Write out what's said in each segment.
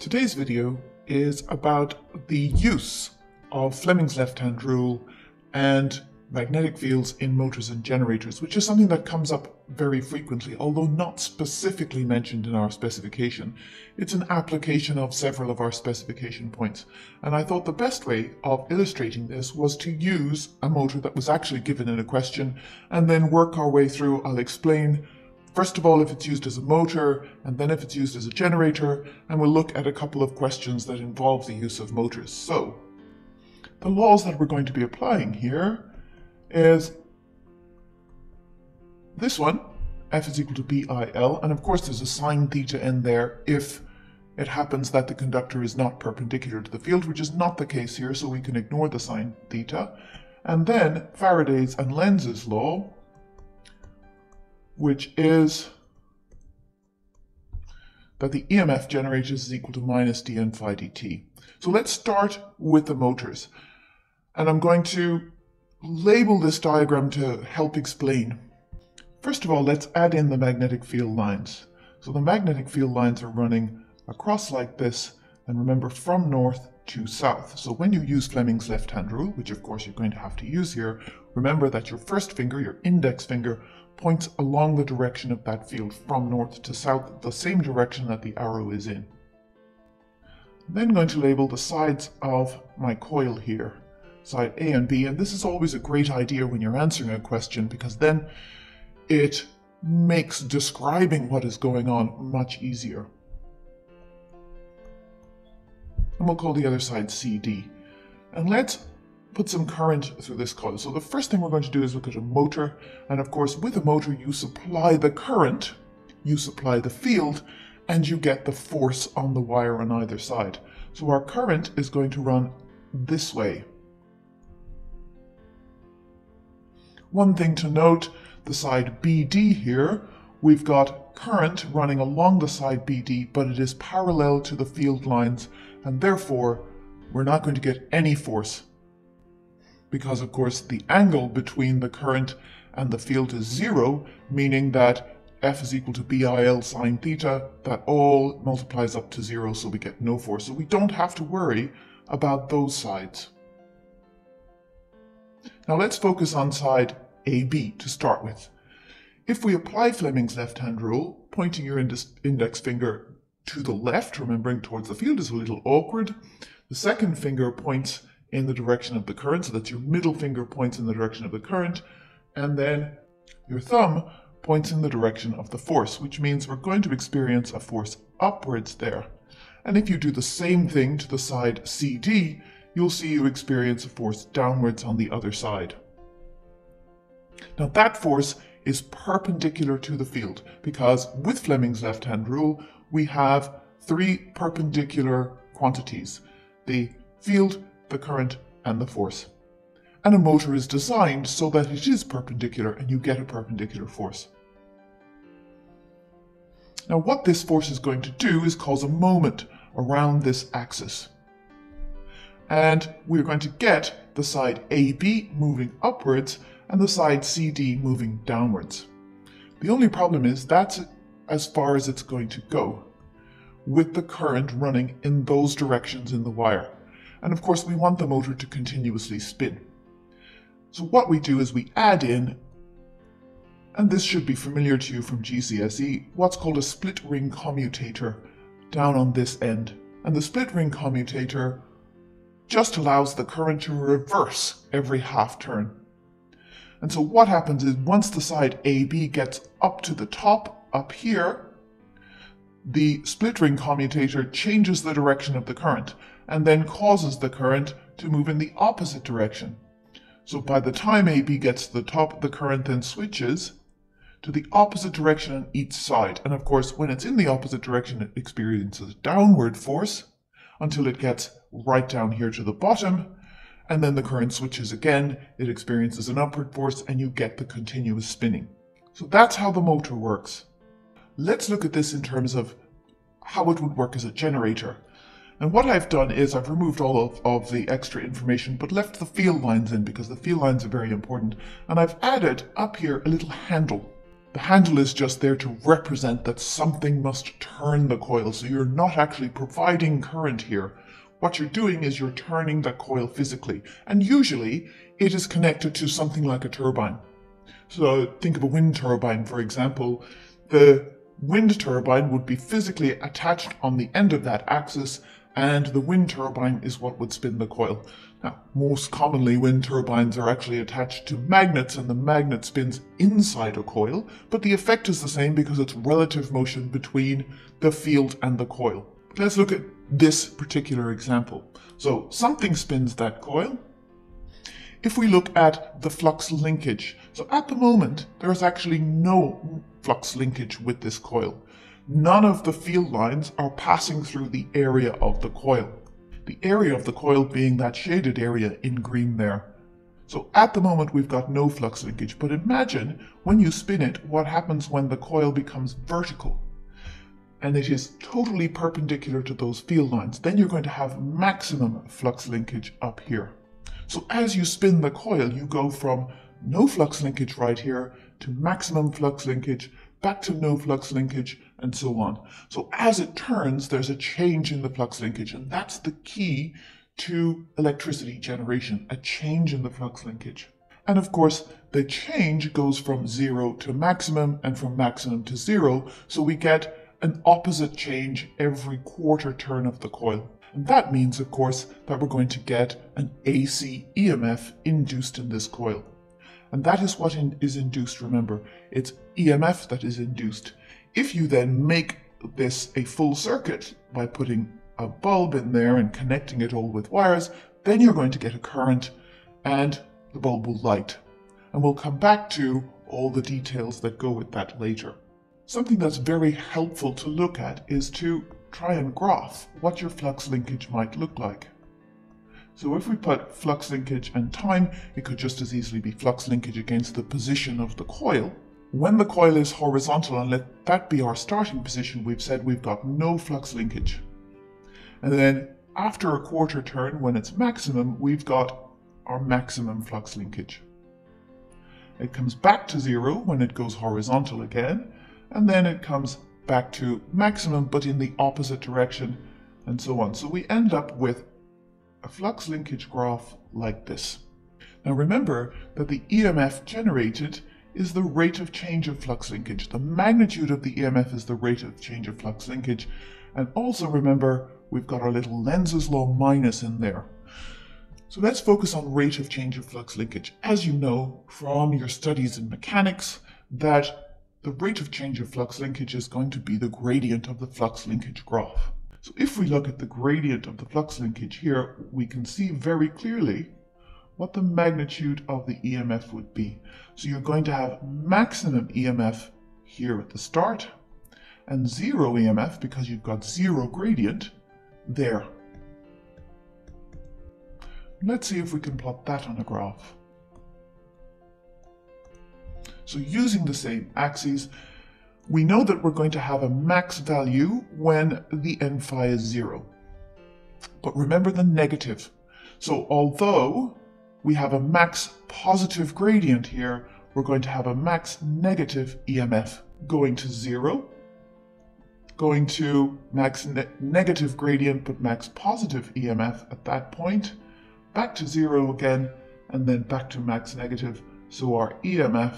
Today's video is about the use of Fleming's left-hand rule and magnetic fields in motors and generators, which is something that comes up very frequently, although not specifically mentioned in our specification. It's an application of several of our specification points, and I thought the best way of illustrating this was to use a motor that was actually given in a question, and then work our way through. I'll explain First of all, if it's used as a motor, and then if it's used as a generator, and we'll look at a couple of questions that involve the use of motors. So, the laws that we're going to be applying here is this one, F is equal to BIL, and of course there's a sine theta in there if it happens that the conductor is not perpendicular to the field, which is not the case here, so we can ignore the sine theta. And then Faraday's and Lenz's law, which is that the EMF generated is equal to minus dn phi dt. So let's start with the motors. And I'm going to label this diagram to help explain. First of all, let's add in the magnetic field lines. So the magnetic field lines are running across like this, and remember from north to south. So when you use Fleming's left-hand rule, which of course you're going to have to use here, remember that your first finger, your index finger, points along the direction of that field from north to south, the same direction that the arrow is in. I'm then going to label the sides of my coil here, side A and B, and this is always a great idea when you're answering a question because then it makes describing what is going on much easier. And we'll call the other side CD. And let's put some current through this coil. So the first thing we're going to do is look at a motor. And of course, with a motor, you supply the current, you supply the field, and you get the force on the wire on either side. So our current is going to run this way. One thing to note, the side BD here, we've got current running along the side BD, but it is parallel to the field lines, and therefore we're not going to get any force because of course the angle between the current and the field is zero, meaning that F is equal to BIL sine theta, that all multiplies up to zero, so we get no force. So we don't have to worry about those sides. Now let's focus on side AB to start with. If we apply Fleming's left-hand rule, pointing your index finger to the left, remembering towards the field is a little awkward, the second finger points in the direction of the current, so that your middle finger points in the direction of the current, and then your thumb points in the direction of the force, which means we're going to experience a force upwards there. And if you do the same thing to the side CD, you'll see you experience a force downwards on the other side. Now that force is perpendicular to the field, because with Fleming's left-hand rule, we have three perpendicular quantities. The field, the current, and the force. And a motor is designed so that it is perpendicular and you get a perpendicular force. Now what this force is going to do is cause a moment around this axis. And we're going to get the side AB moving upwards and the side CD moving downwards. The only problem is that's as far as it's going to go with the current running in those directions in the wire. And of course, we want the motor to continuously spin. So what we do is we add in, and this should be familiar to you from GCSE, what's called a split ring commutator down on this end. And the split ring commutator just allows the current to reverse every half turn. And so what happens is once the side AB gets up to the top, up here, the split ring commutator changes the direction of the current and then causes the current to move in the opposite direction. So by the time AB gets to the top, the current then switches to the opposite direction on each side. And of course, when it's in the opposite direction, it experiences downward force until it gets right down here to the bottom. And then the current switches again, it experiences an upward force, and you get the continuous spinning. So that's how the motor works. Let's look at this in terms of how it would work as a generator. And what I've done is I've removed all of, of the extra information, but left the field lines in because the field lines are very important. And I've added up here a little handle. The handle is just there to represent that something must turn the coil, so you're not actually providing current here. What you're doing is you're turning that coil physically, and usually it is connected to something like a turbine. So think of a wind turbine, for example. The wind turbine would be physically attached on the end of that axis, and the wind turbine is what would spin the coil. Now, most commonly, wind turbines are actually attached to magnets, and the magnet spins inside a coil, but the effect is the same because it's relative motion between the field and the coil. Let's look at this particular example. So, something spins that coil. If we look at the flux linkage, so at the moment, there is actually no flux linkage with this coil. None of the field lines are passing through the area of the coil. The area of the coil being that shaded area in green there. So at the moment we've got no flux linkage, but imagine when you spin it what happens when the coil becomes vertical and it is totally perpendicular to those field lines. Then you're going to have maximum flux linkage up here. So as you spin the coil, you go from no flux linkage right here to maximum flux linkage, back to no flux linkage, and so on. So as it turns, there's a change in the flux linkage, and that's the key to electricity generation, a change in the flux linkage. And of course, the change goes from zero to maximum and from maximum to zero, so we get an opposite change every quarter turn of the coil. And that means, of course, that we're going to get an AC EMF induced in this coil. And that is what in, is induced, remember. It's EMF that is induced. If you then make this a full circuit by putting a bulb in there and connecting it all with wires, then you're going to get a current and the bulb will light. And we'll come back to all the details that go with that later. Something that's very helpful to look at is to try and graph what your flux linkage might look like. So if we put flux linkage and time, it could just as easily be flux linkage against the position of the coil. When the coil is horizontal, and let that be our starting position, we've said we've got no flux linkage. And then after a quarter turn, when it's maximum, we've got our maximum flux linkage. It comes back to zero when it goes horizontal again, and then it comes back to maximum but in the opposite direction, and so on. So we end up with a flux linkage graph like this. Now remember that the EMF generated is the rate of change of flux linkage. The magnitude of the EMF is the rate of change of flux linkage. And also remember, we've got our little Lenz's law minus in there. So let's focus on rate of change of flux linkage. As you know from your studies in mechanics, that the rate of change of flux linkage is going to be the gradient of the flux linkage graph. So if we look at the gradient of the flux linkage here, we can see very clearly what the magnitude of the EMF would be. So you're going to have maximum EMF here at the start and zero EMF because you've got zero gradient there. Let's see if we can plot that on a graph. So using the same axes, we know that we're going to have a max value when the n phi is zero. But remember the negative. So although we have a max positive gradient here, we're going to have a max negative EMF going to zero, going to max ne negative gradient but max positive EMF at that point, back to zero again, and then back to max negative. So our EMF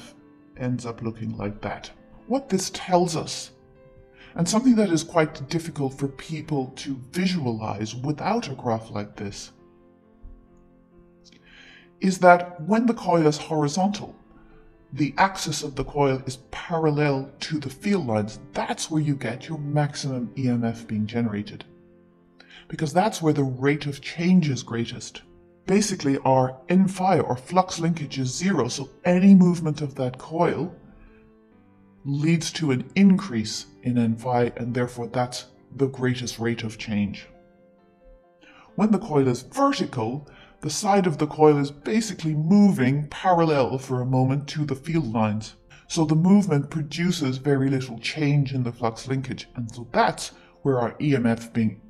ends up looking like that. What this tells us, and something that is quite difficult for people to visualize without a graph like this, is that when the coil is horizontal, the axis of the coil is parallel to the field lines. That's where you get your maximum EMF being generated. Because that's where the rate of change is greatest. Basically, our N phi or flux linkage is zero, so any movement of that coil leads to an increase in n phi, and therefore that's the greatest rate of change. When the coil is vertical, the side of the coil is basically moving parallel for a moment to the field lines. So the movement produces very little change in the flux linkage, and so that's where our EMF being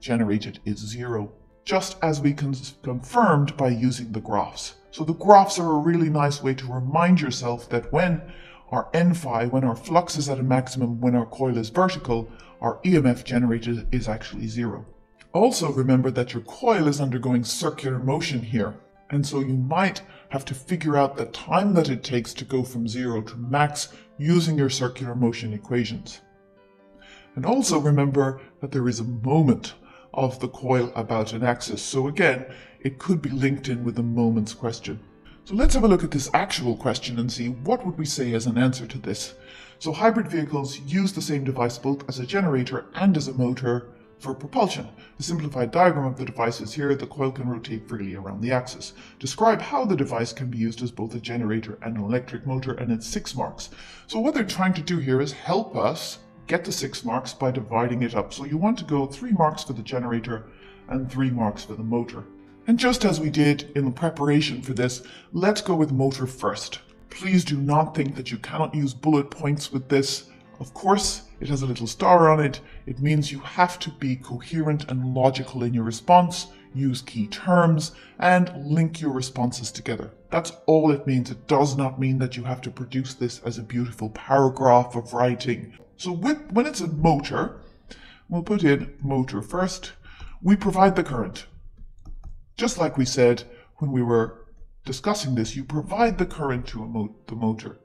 generated is zero, just as we confirmed by using the graphs. So the graphs are a really nice way to remind yourself that when our n phi, when our flux is at a maximum, when our coil is vertical, our EMF generated is actually zero. Also remember that your coil is undergoing circular motion here, and so you might have to figure out the time that it takes to go from zero to max using your circular motion equations. And also remember that there is a moment of the coil about an axis, so again, it could be linked in with the moments question. So let's have a look at this actual question and see what would we say as an answer to this. So hybrid vehicles use the same device both as a generator and as a motor for propulsion. The simplified diagram of the device is here. The coil can rotate freely around the axis. Describe how the device can be used as both a generator and an electric motor, and it's six marks. So what they're trying to do here is help us get the six marks by dividing it up. So you want to go three marks for the generator and three marks for the motor. And just as we did in the preparation for this, let's go with motor first. Please do not think that you cannot use bullet points with this. Of course, it has a little star on it. It means you have to be coherent and logical in your response, use key terms, and link your responses together. That's all it means. It does not mean that you have to produce this as a beautiful paragraph of writing. So with, when it's a motor, we'll put in motor first. We provide the current. Just like we said when we were discussing this, you provide the current to mo the motor.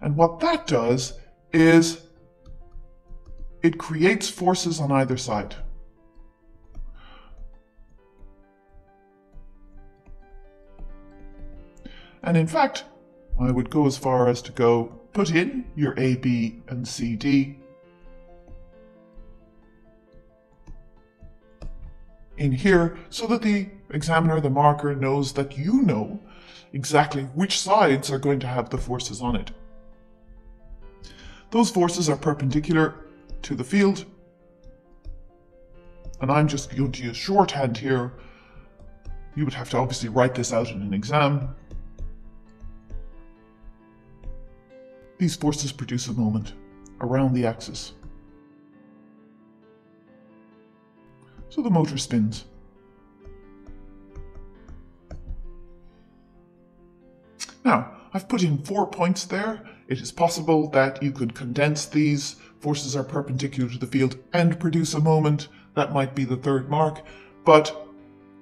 And what that does is it creates forces on either side. And in fact, I would go as far as to go put in your A, B, and C, D in here so that the examiner, the marker, knows that you know exactly which sides are going to have the forces on it. Those forces are perpendicular to the field, and I'm just going to use shorthand here. You would have to obviously write this out in an exam. These forces produce a moment around the axis. So the motor spins. Now, I've put in four points there. It is possible that you could condense these. Forces are perpendicular to the field and produce a moment. That might be the third mark. But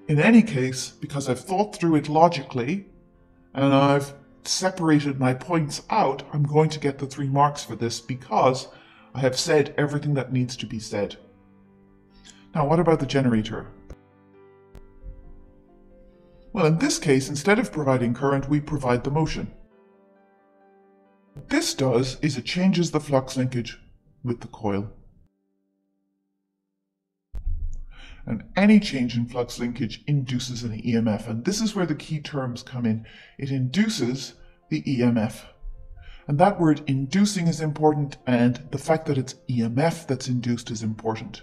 in any case, because I've thought through it logically and I've separated my points out, I'm going to get the three marks for this because I have said everything that needs to be said. Now, what about the generator? Well, in this case, instead of providing current, we provide the motion. What this does is it changes the flux linkage with the coil. And any change in flux linkage induces an EMF, and this is where the key terms come in. It induces the EMF. And that word inducing is important, and the fact that it's EMF that's induced is important.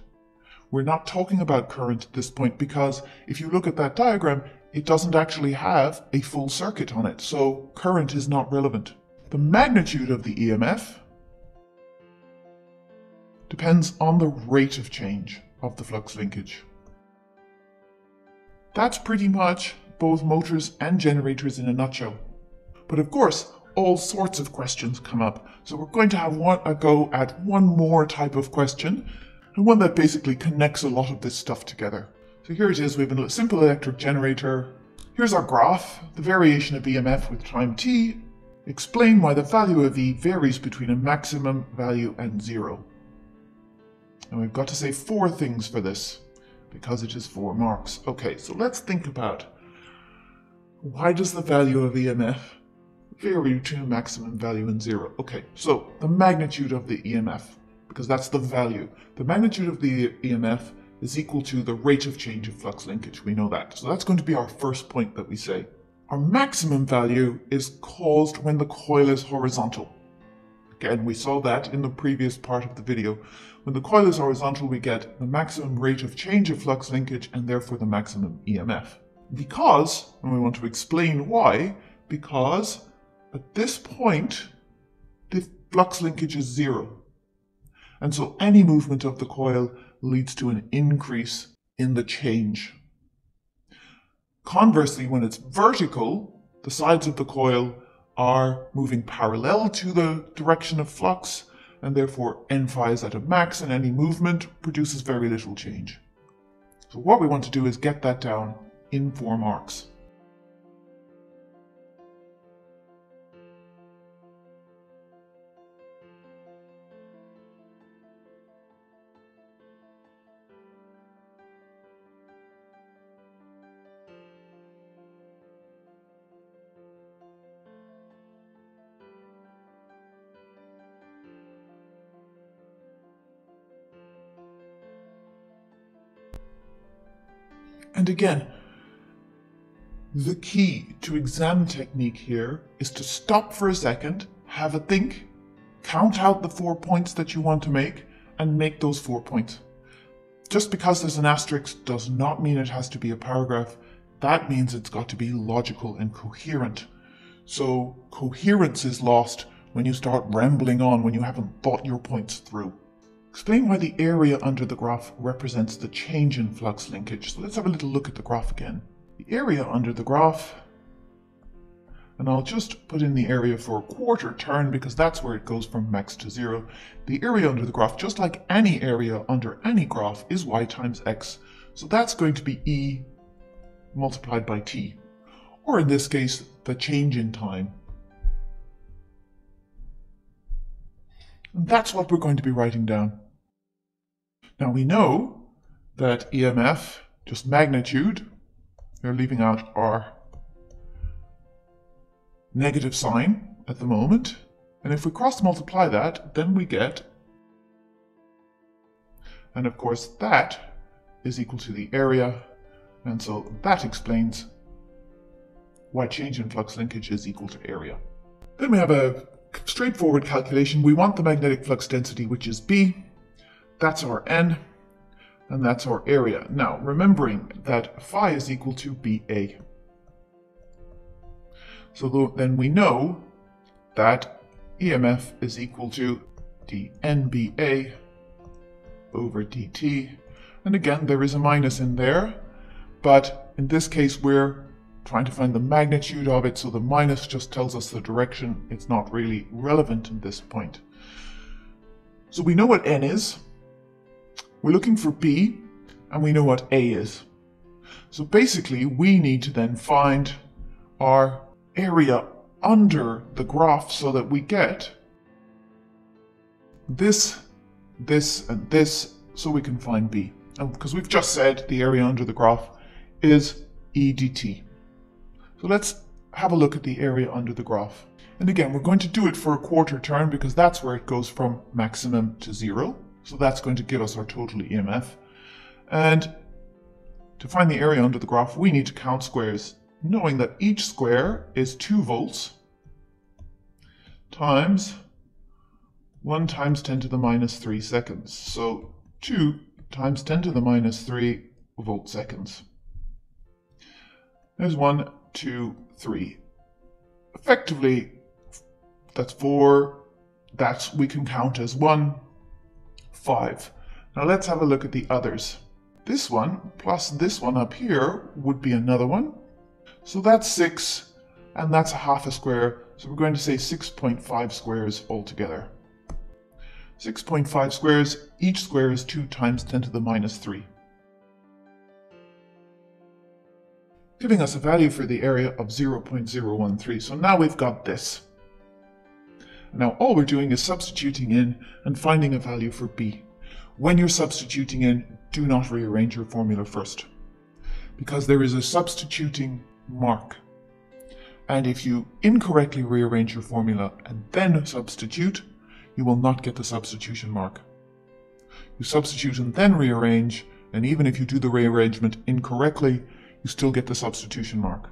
We're not talking about current at this point because if you look at that diagram, it doesn't actually have a full circuit on it, so current is not relevant. The magnitude of the EMF depends on the rate of change of the flux linkage. That's pretty much both motors and generators in a nutshell. But of course, all sorts of questions come up, so we're going to have one, a go at one more type of question, and one that basically connects a lot of this stuff together. So here it is, we have a simple electric generator. Here's our graph, the variation of EMF with time t. Explain why the value of E varies between a maximum value and zero. And we've got to say four things for this, because it is four marks. Okay, so let's think about why does the value of EMF vary to a maximum value and zero? Okay, so the magnitude of the EMF because that's the value. The magnitude of the EMF is equal to the rate of change of flux linkage. We know that. So that's going to be our first point that we say. Our maximum value is caused when the coil is horizontal. Again, we saw that in the previous part of the video. When the coil is horizontal, we get the maximum rate of change of flux linkage and therefore the maximum EMF. Because, and we want to explain why, because at this point, the flux linkage is zero. And so any movement of the coil leads to an increase in the change. Conversely, when it's vertical, the sides of the coil are moving parallel to the direction of flux, and therefore n phi is at a max and any movement produces very little change. So what we want to do is get that down in form arcs. Again, the key to exam technique here is to stop for a second, have a think, count out the four points that you want to make, and make those four points. Just because there's an asterisk does not mean it has to be a paragraph. That means it's got to be logical and coherent. So coherence is lost when you start rambling on when you haven't thought your points through. Explain why the area under the graph represents the change in flux linkage. So let's have a little look at the graph again. The area under the graph, and I'll just put in the area for a quarter turn because that's where it goes from max to zero. The area under the graph, just like any area under any graph, is y times x. So that's going to be e multiplied by t, or in this case, the change in time. And that's what we're going to be writing down. Now we know that EMF, just magnitude, we're leaving out our negative sign at the moment. And if we cross multiply that, then we get, and of course that is equal to the area, and so that explains why change in flux linkage is equal to area. Then we have a straightforward calculation. We want the magnetic flux density, which is B. That's our N, and that's our area. Now, remembering that phi is equal to BA. So then we know that EMF is equal to dNBA over dt. And again, there is a minus in there, but in this case, we're trying to find the magnitude of it, so the minus just tells us the direction. It's not really relevant in this point. So we know what n is. We're looking for b, and we know what a is. So basically, we need to then find our area under the graph so that we get this, this, and this, so we can find b. And because we've just said the area under the graph is e dt. So let's have a look at the area under the graph. And again, we're going to do it for a quarter turn because that's where it goes from maximum to zero. So that's going to give us our total EMF. And to find the area under the graph, we need to count squares, knowing that each square is 2 volts times 1 times 10 to the minus 3 seconds. So 2 times 10 to the minus 3 volt seconds. There's 1 two, three. Effectively, that's four. That we can count as one, five. Now let's have a look at the others. This one plus this one up here would be another one. So that's six, and that's a half a square. So we're going to say 6.5 squares altogether. 6.5 squares, each square is 2 times 10 to the minus 3. giving us a value for the area of 0.013. So now we've got this. Now all we're doing is substituting in and finding a value for b. When you're substituting in, do not rearrange your formula first, because there is a substituting mark. And if you incorrectly rearrange your formula and then substitute, you will not get the substitution mark. You substitute and then rearrange, and even if you do the rearrangement incorrectly, you still get the substitution mark.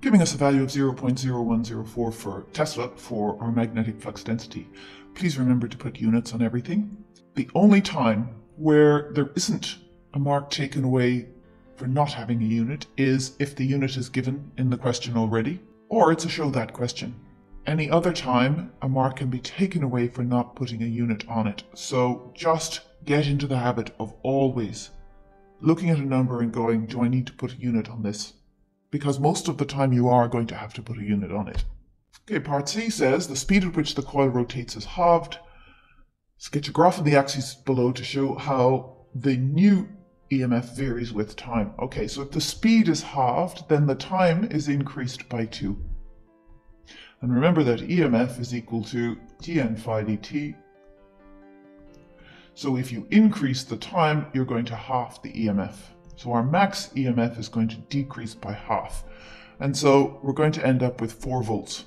Giving us a value of 0.0104 for Tesla for our magnetic flux density. Please remember to put units on everything. The only time where there isn't a mark taken away for not having a unit is if the unit is given in the question already, or it's a show that question. Any other time, a mark can be taken away for not putting a unit on it. So just get into the habit of always looking at a number and going, do I need to put a unit on this? Because most of the time you are going to have to put a unit on it. Okay, part C says the speed at which the coil rotates is halved. Sketch a graph of the axis below to show how the new EMF varies with time. Okay, so if the speed is halved, then the time is increased by 2. And remember that EMF is equal to Tn phi dt. So if you increase the time, you're going to half the EMF. So our max EMF is going to decrease by half. And so we're going to end up with 4 volts.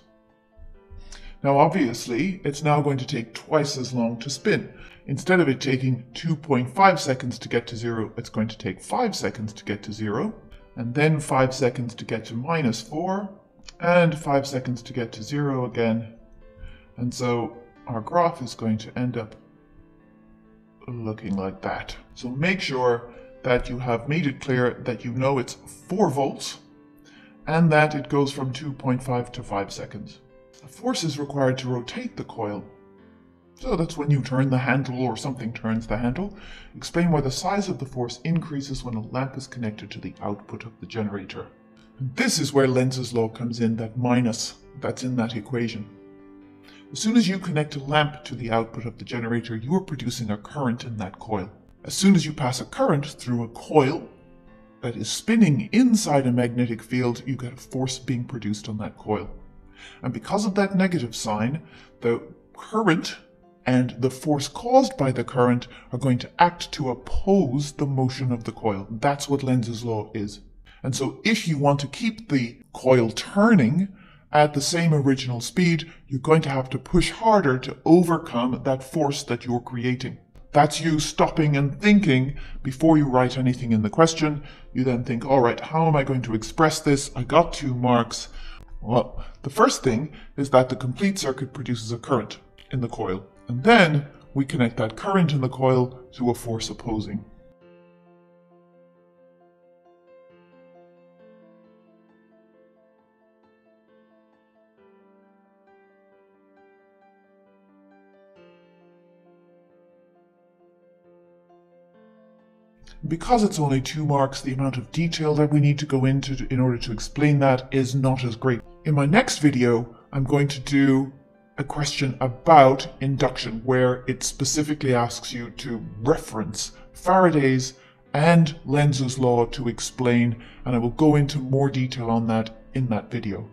Now obviously, it's now going to take twice as long to spin. Instead of it taking 2.5 seconds to get to zero, it's going to take 5 seconds to get to zero, and then 5 seconds to get to minus 4, and 5 seconds to get to zero again. And so our graph is going to end up looking like that. So make sure that you have made it clear that you know it's 4 volts, and that it goes from 2.5 to 5 seconds. A force is required to rotate the coil. So that's when you turn the handle or something turns the handle. Explain why the size of the force increases when a lamp is connected to the output of the generator. This is where Lenz's law comes in, that minus that's in that equation. As soon as you connect a lamp to the output of the generator, you are producing a current in that coil. As soon as you pass a current through a coil that is spinning inside a magnetic field, you get a force being produced on that coil. And because of that negative sign, the current and the force caused by the current are going to act to oppose the motion of the coil. That's what Lenz's law is. And so if you want to keep the coil turning at the same original speed, you're going to have to push harder to overcome that force that you're creating. That's you stopping and thinking before you write anything in the question. You then think, all right, how am I going to express this? I got two marks. Well, the first thing is that the complete circuit produces a current in the coil, and then we connect that current in the coil to a force opposing. Because it's only two marks, the amount of detail that we need to go into in order to explain that is not as great. In my next video, I'm going to do a question about induction, where it specifically asks you to reference Faraday's and Lenz's law to explain, and I will go into more detail on that in that video.